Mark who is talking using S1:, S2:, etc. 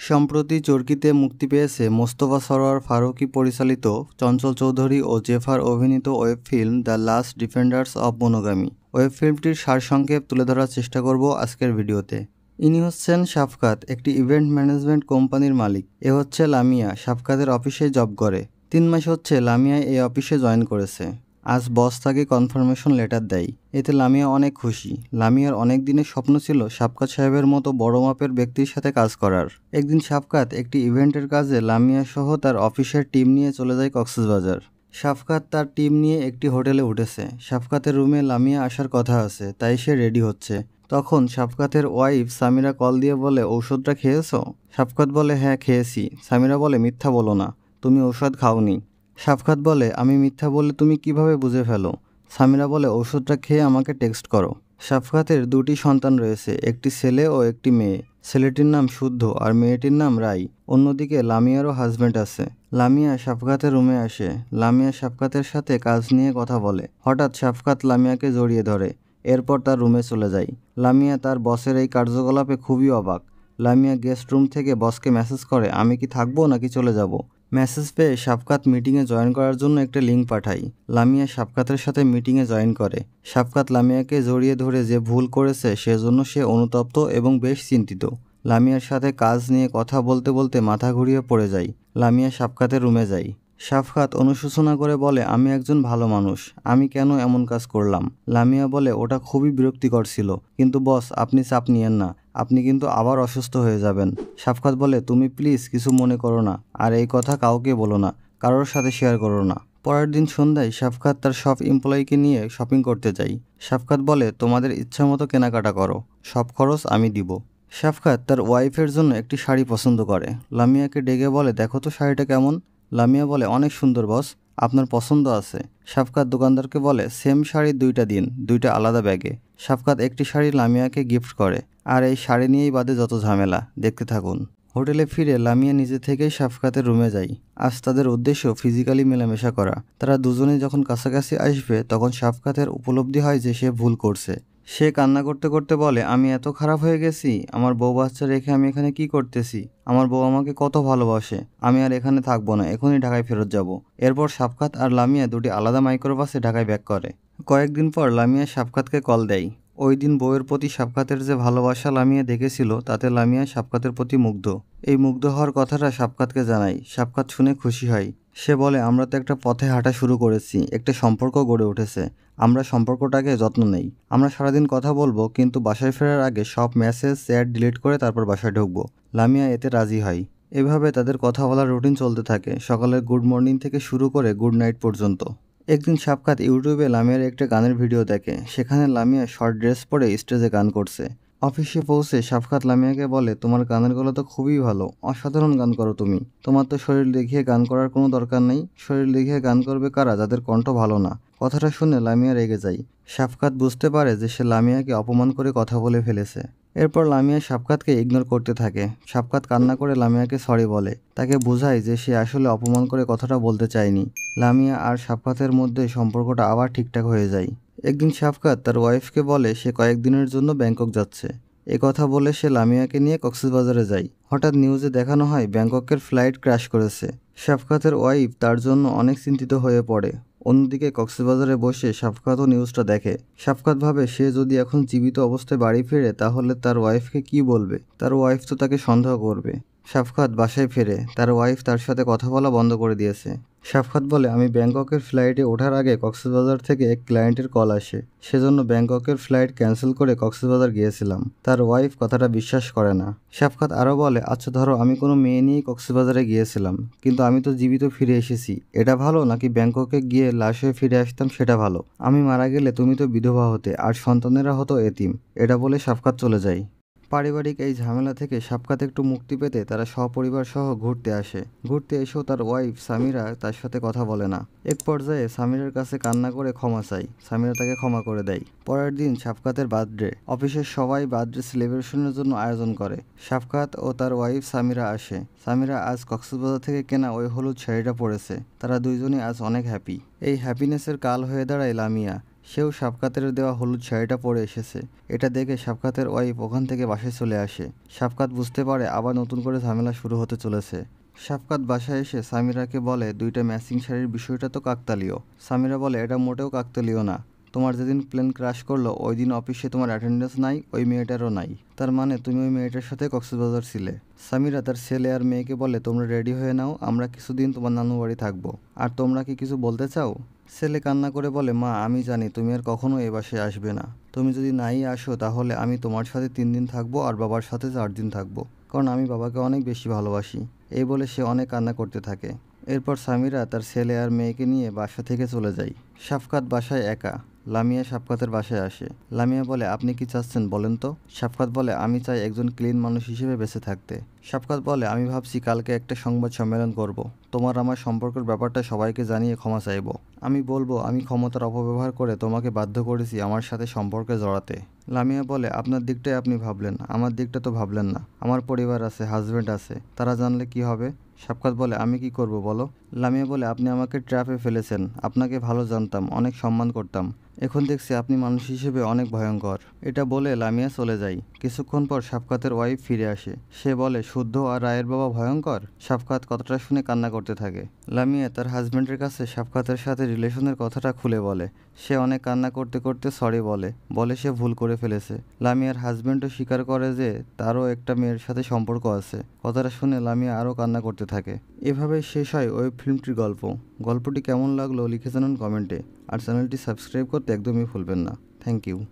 S1: সম্প্রতি চরকিতে মুক্তি পেয়েছে মোস্তফা সরোয়ার ফারুকি পরিচালিত চঞ্চল চৌধুরী ও জেফার অভিনীত web film the last defenders of monogamy. Web ফিল্মটির সারসংক্ষেপ তুলে ধরার চেষ্টা করব আজকের ভিডিওতে। ইনি হচ্ছেন সাফকাত একটি ইভেন্ট ম্যানেজমেন্ট কোম্পানির মালিক। এ হচ্ছে লামিয়া সাফকাতের অফিসে জব করে। তিন মাস হচ্ছে লামিয়া এই অফিসে জয়েন করেছে। আজ বস তাকে কনফার্মেশন লেটার দেয়। এতে লামিয়া অনেক খুশি। লামিয়ার অনেক দিনের স্বপ্ন ছিল সাবকাত সাহেবের মতো বড় মাপের ব্যক্তির সাথে কাজ করার। একদিন সাবকাত একটি ইভেন্টের কাজে লামিয়া সহ তার অফিসের টিম নিয়ে চলে যায় কক্সবাজার। সাফকাত তার টিম নিয়ে একটি হোটেলে উঠেছে। সাফকাতের রুমে লামিয়া আসার কথা আছে, তাই সে রেডি হচ্ছে। তখন সাফকাতের ওয়াইফ সামিরা কল দিয়ে বলে, ঔষধটা খেয়েছো? সাফকাত বলে হ্যাঁ খেয়েছি। সামিরা বলে, মিথ্যা বলো না। তুমি ঔষধ খাওনি। সাফকাত বলে, আমি মিথ্যা বললে তুমি কীভাবে বুঝে ফেলো? সামিরা বলে ওষুধটা খেয়ে আমাকে টেক্সট করো। সাফকাতের দুটি সন্তান রয়েছে, একটি ছেলে ও একটি মেয়ে। ছেলেটির নাম শুদ্ধ আর মেয়েটির নাম রাই। অন্যদিকে লামিয়ারও হাজব্যান্ড আছে। লামিয়া সাফকাতের রুমে আসে। লামিয়া সাফকাতের সাথে কাজ নিয়ে কথা বলে। হঠাৎ সাফকাত লামিয়াকে জড়িয়ে ধরে। এরপর তার রুমে চলে যায়। লামিয়া তার বসের এই কার্যকলাপে খুবই অবাক। লামিয়া গেস্ট রুম থেকে বসকে মেসেজ করে, আমি কি থাকব নাকি চলে যাব? মেসেজ পেয়ে সাবকাত মিটিংয়ে জয়েন করার জন্য একটা লিঙ্ক পাঠাই। লামিয়া সাবকাতের সাথে মিটিংয়ে জয়েন করে। সাবকাত লামিয়াকে জড়িয়ে ধরে যে ভুল করেছে, সেজন্য সে অনুতপ্ত এবং বেশ চিন্তিত। লামিয়ার সাথে কাজ নিয়ে কথা বলতে বলতে মাথা ঘুরিয়ে পড়ে যায় লামিয়া সাবকাতের রুমে যায় সাফকাত অনুশোচনা করে বলে, আমি একজন ভালো মানুষ। আমি কেন এমন কাজ করলাম? লামিয়া বলে, ওটা খুবই বিরক্তিকর ছিল। কিন্তু বস, আপনি চাপ নিয়েন না। আপনি কিন্তু আবার অসুস্থ হয়ে যাবেন। সাফকাত বলে, তুমি প্লিজ কিছু মনে করো না। আর এই কথা কাউকে বলো না। কারোর সাথে শেয়ার করো না। পরের দিন সন্ধ্যায় সাফকাত তার সব এমপ্লয়িকে নিয়ে শপিং করতে যাই সাফকাত বলে, তোমাদের ইচ্ছা মতো কেনাকাটা করো। সব খরচ আমি দিব। সাফকাত তার ওয়াইফের জন্য একটি শাড়ি পছন্দ করে। লামিয়াকে ডেকে বলে, দেখো তো শাড়িটা কেমন। লামিয়া বলে, অনেক সুন্দর, বস। আপনার পছন্দ আছে। সাফকাত দোকানদারকে বলে, সেম শাড়ি দুইটা দিন, দুইটা আলাদা ব্যাগে। সাফকাত একটি শাড়ি লামিয়াকে গিফট করে, আর এই শাড়ি নিয়েই বাদে যত ঝামেলা। দেখতে থাকুন। হোটেলে ফিরে লামিয়া নিজে থেকেই সাফকাতের রুমে যায়। আজ তাদের উদ্দেশ্য ফিজিক্যালি মেলামেশা করা। তারা দুজনে যখন কাছাকাছি আসবে, তখন সাফকাতের উপলব্ধি হয় যে সে ভুল করছে। সে কান্না করতে করতে বলে, আমি এত খারাপ হয়ে গেছি, আমার বউ বাচ্চা রেখে আমি এখানে কি করতেছি? আমার বউ আমাকে কত ভালোবাসে, আমি আর এখানে থাকব না, এখনই ঢাকায় ফেরত যাব। এরপর সাফকাত আর লামিয়া দুটি আলাদা মাইক্রোবাসে ঢাকায় ব্যাক করে। কয়েকদিন পর লামিয়া সাফকাতকে কল দেয়। ওই দিন বউয়ের প্রতি সাপকাতের যে ভালোবাসা লামিয়া দেখেছিল, তাতে লামিয়া সাপকাতের প্রতি মুগ্ধ। এই মুগ্ধ হওয়ার কথাটা সাপকাতকে জানাই সাপকাত শুনে খুশি হয়। সে বলে, আমরা তো একটা পথে হাঁটা শুরু করেছি, একটা সম্পর্ক গড়ে উঠেছে, আমরা সম্পর্কটাকে যত্ন নেই। আমরা সারাদিন কথা বলব, কিন্তু বাসায় ফেরার আগে সব মেসেজ চ্যাট ডিলিট করে তারপর বাসায় ঢুকবো। লামিয়া এতে রাজি হয়। এভাবে তাদের কথা বলার রুটিন চলতে থাকে, সকালের গুড মর্নিং থেকে শুরু করে গুড নাইট পর্যন্ত। একদিন সাপকাত ইউটিউবে লামিয়ার একটা গানের ভিডিও দেখে, সেখানে লামিয়া শর্ট ড্রেস পরে স্টেজে গান করছে। অফিসে পৌঁছে সাফকাত লামিয়াকে বলে, তোমার গানের গলা তো খুবই ভালো, অসাধারণ গান করো তুমি। তোমার তো শরীর দেখিয়ে গান করার কোনো দরকার নেই। শরীর দেখিয়ে গান করবে কারা? যাদের কণ্ঠ ভালো না। কথাটা শুনে লামিয়া রেগে যায়। সাফকাত বুঝতে পারে যে সে লামিয়াকে অপমান করে কথা বলে ফেলেছে। এরপর লামিয়া সাপকাতকে ইগনোর করতে থাকে। সাফকাত কান্না করে লামিয়াকে সরি বলে। তাকে বোঝায় যে সে আসলে অপমান করে কথাটা বলতে চায়নি। লামিয়া আর সাপকাতের মধ্যে সম্পর্কটা আবার ঠিকঠাক হয়ে যায়। একদিন সাফকাত তার ওয়াইফকে বলে, সে কয়েকদিনের জন্য ব্যাংকক যাচ্ছে। এ কথা বলে সে লামিয়াকে নিয়ে কক্সবাজারে যায়। হঠাৎ নিউজে দেখানো হয়, ব্যাংককের ফ্লাইট ক্র্যাশ করেছে। সাফকাতের ওয়াইফ তার জন্য অনেক চিন্তিত হয়ে পড়ে। অন্যদিকে কক্সবাজারে বসে সাফকাতও নিউজটা দেখে। সাফকাত ভাবে, সে যদি এখন জীবিত অবস্থায় বাড়ি ফেরে, তাহলে তার ওয়াইফকে কি বলবে? তার ওয়াইফ তো তাকে সন্দেহ করবে। সাফকাত বাসায় ফেরে তার ওয়াইফ তার সাথে কথা বলা বন্ধ করে দিয়েছে। সাফকাত বলে, আমি ব্যাংককের ফ্লাইটে ওঠার আগে কক্সবাজার থেকে এক ক্লায়েন্টের কল আসে। সেজন্য ব্যাংককের ফ্লাইট ক্যান্সেল করে কক্সবাজার গিয়েছিলাম। তার ওয়াইফ কথাটা বিশ্বাস করে না। সাফকাত আরও বলে আচ্ছা ধরো, আমি কোনো মেয়ে নিয়েই কক্সবাজারে গিয়েছিলাম, কিন্তু আমি তো জীবিত ফিরে এসেছি। এটা ভালো নাকি ব্যাংককে গিয়ে লাশ হয়ে ফিরে আসতাম সেটা ভালো? আমি মারা গেলে তুমি তো বিধবা হতে, আর সন্তানেরা হতো এতিম। এটা বলে সাফকাত চলে যায়। পারিবারিক এই ঝামেলা থেকে সাপকাত একটু মুক্তি পেতে তারা সপরিবার সহ ঘুরতে আসে। ঘুরতে এসেও তার ওয়াইফ সামিরা তার সাথে কথা বলে না। এক পর্যায়ে সামিরার কাছে কান্না করে ক্ষমা চাই। সামিরা তাকে ক্ষমা করে দেয়। পরের দিন সাফকাতের বার্থডে। অফিসের সবাই বার্থডে সেলিব্রেশনের জন্য আয়োজন করে। সাফকাত ও তার ওয়াইফ সামিরা আসে। সামিরা আজ কক্সবাজার থেকে কেনা ওই হলুদ শাড়িটা পরেছে। তারা দুইজনই আজ অনেক হ্যাপি এই হ্যাপিনেসের কাল হয়ে দাঁড়ায় লামিয়া। সেও সাবকাতের দেওয়া হলুদ শাড়িটা পরে এসেছে। এটা দেখে সাবকাতের ওয়াইফ ওখান থেকে বাসায় চলে আসে। সাবকাত বুঝতে পারে আবার নতুন করে ঝামেলা শুরু হতে চলেছে। সাফকাত বাসায় এসে সামিরাকে বলে, দুইটা ম্যাচিং শাড়ির বিষয়টা তো কাকতালীয়। সামিরা বলে, এটা মোটেও কাকতালীয় না। তোমার যেদিন প্লেন ক্রাশ করল ওই দিন অফিসে তোমার অ্যাটেন্ডেন্স নাই, ওই মেয়েটারও নাই। তার মানে তুমি ওই মেয়েটার সাথে কক্সবাজার ছিলে। সামিরা তার ছেলে আর মেয়েকে বলে, তোমরা রেডি হয়ে নাও, আমরা কিছুদিন তোমার নানু বাড়ি থাকব। আর তোমরা কি কিছু বলতে চাও? ছেলে কান্না করে বলে, মা, আমি জানি, তুমি আর কখনো এ বাসায় আসবে না। তুমি যদি নাই আসো, তাহলে আমি তোমার সাথে তিন দিন থাকব আর বাবার সাথে চার দিন থাকব। কারণ আমি বাবাকে অনেক বেশি ভালোবাসি। এই বলে সে অনেক কান্না করতে থাকে। এরপর সামিরা তার ছেলে আর মেয়েকে নিয়ে বাসা থেকে চলে যায়। সাফকাত বাসায় একা। লামিয়া সাফকাতের বাসায় আসে। লামিয়া বলে, আপনি কি চাচ্ছেন বলেন তো? সাফকাত বলে, আমি চাই একজন ক্লিন মানুষ হিসেবে বেঁচে থাকতে। সাফকাত বলে, আমি ভাবছি কালকে একটা সংবাদ সম্মেলন করব। তোমার আমার সম্পর্কের ব্যাপারটা সবাইকে জানিয়ে ক্ষমা চাইব। আমি বলব, আমি ক্ষমতার অপব্যবহার করে তোমাকে বাধ্য করেছি আমার সাথে সম্পর্কে জড়াতে। লামিয়া বলে, আপনার দিকটাই আপনি ভাবলেন। আমার দিকটা তো ভাবলেন না। আমার পরিবার আছে হাজব্যান্ড আছে। তারা জানলে কি হবে? সাবকাত বলে, আমি কি করব বলো? লামিয়া বলে, আপনি আমাকে ট্র্যাপে ফেলেছেন। আপনাকে ভালো জানতাম, অনেক সম্মান করতাম। এখন দেখছি আপনি মানুষ হিসেবে অনেক ভয়ঙ্কর। এটা বলে লামিয়া চলে যায়। কিছুক্ষণ পর সাফকাতের ওয়াইফ ফিরে আসে। সে বলে, শুদ্ধ আর রায়ের বাবা ভয়ঙ্কর? সাফকাত কথাটা শুনে কান্না করতে থাকে। লামিয়া তার হাজব্যান্ডের কাছে সাফকাতের সাথে রিলেশনের কথাটা খুলে বলে। সে অনেক কান্না করতে করতে সরি বলে। বলে, সে ভুল করে ফেলেছে। লামিয়ার হাজব্যান্ডও স্বীকার করে যে, তারও একটা মেয়ের সাথে সম্পর্ক আছে। কথাটা শুনে লামিয়া আরও কান্না করতে থাকে। এভাবে শেষ হয় ওয়েব ফিল্মটির গল্প। গল্পটি কেমন লাগল লিখে জানান কমেন্টে। আর চ্যানেলটি সাবস্ক্রাইব করতে একদমই ভুলবেন না। Thank you.